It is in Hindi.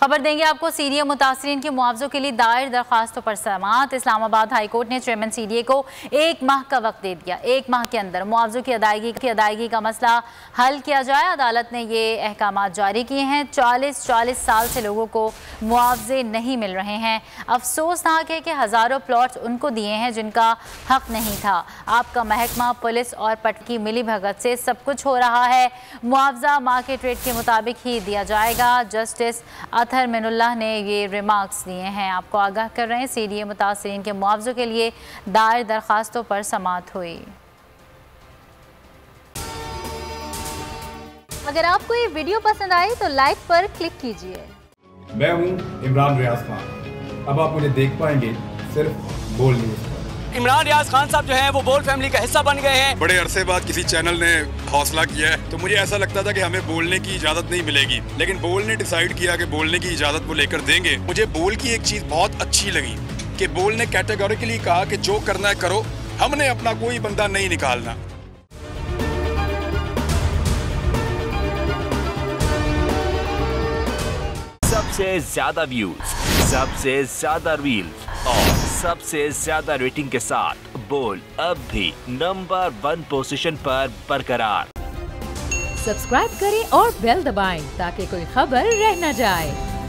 खबर देंगे आपको, सीडीए मुतासरीन के मुआवजों के लिए दायर दरखास्तों पर समात इस्लामाबाद हाईकोर्ट ने चेयरमैन सीडीए को एक माह का वक्त दे दिया। एक माह के अंदर मुआवजों की अदायगी की अदायगी का मसला हल किया जाए। अदालत ने ये अहकाम जारी किए हैं। चालीस चालीस साल से लोगों को मुआवजे नहीं मिल रहे हैं। अफसोसनाक है कि हज़ारों प्लॉट्स उनको दिए हैं जिनका हक नहीं था। आपका महकमा, पुलिस और पटकी मिली भगत से सब कुछ हो रहा है। मुआवजा मार्केट रेट के मुताबिक ही दिया जाएगा। जस्टिस अथर मिनुल्लाह ने ये रिमार्क्स दिए हैं। आपको आगाह कर रहे हैं सी डी ए मुतासरीन के मुआवजों के लिए दायर दरखास्तों पर समात हुई। अगर आपको ये वीडियो पसंद आई तो लाइक पर क्लिक कीजिए। मैं हूँ इमरान रियाज खान। अब आप मुझे देख पाएँगे सिर्फ़ बोल न्यूज़। इमरान रियाज खान साहब जो हैं वो बोल फैमिली का हिस्सा बन गए हैं। बड़े अरसे बाद किसी चैनल ने हौसला किया है तो मुझे ऐसा लगता था कि हमें बोलने की इजाज़त नहीं मिलेगी। लेकिन बोल ने डिसाइड किया कि बोलने की इजाज़त वो लेकर देंगे। मुझे बोल की एक चीज़ बहुत अच्छी लगी कि बोल ने कैटेगोरिकली कहा कि जो करना है करो हमने अपना कोई बंदा नहीं निकालना। सबसे ज़्यादा व्यूज़ सबसे ज़्यादा रील्स और सबसे ज़्यादा रेटिंग के साथ बोल अब भी नंबर वन पोजीशन पर बरकरार। सब्सक्राइब करें और बेल दबाएँ ताकि कोई खबर रह न जाए।